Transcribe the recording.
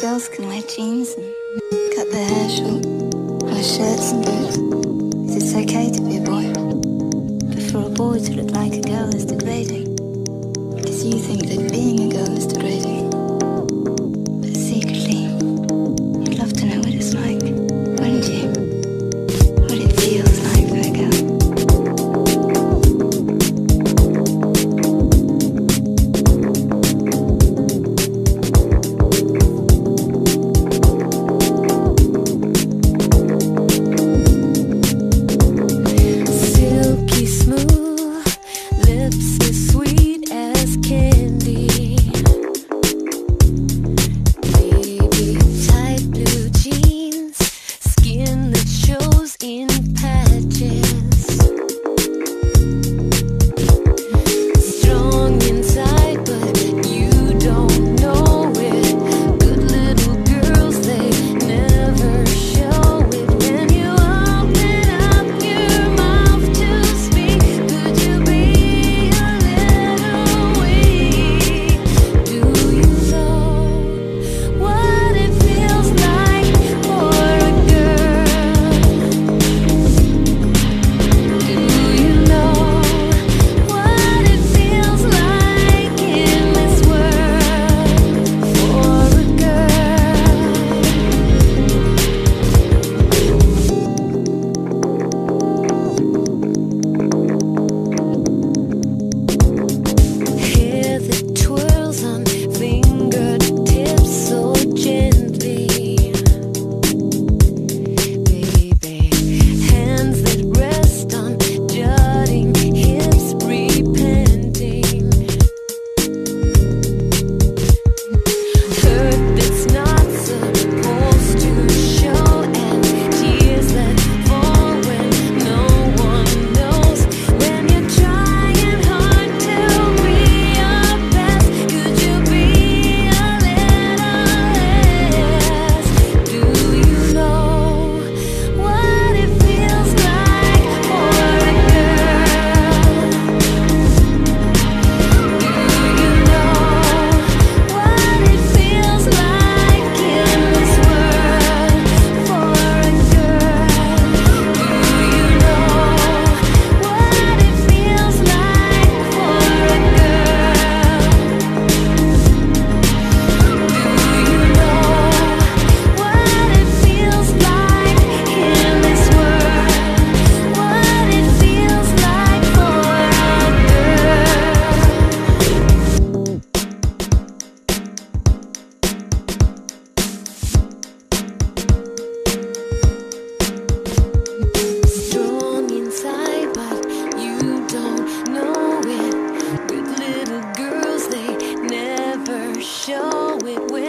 Girls can wear jeans and cut their hair short, wear shirts and boots. it's okay to be a boy. But for a boy to look like a girl is degrading. Because you think that being a girl is degrading. it will.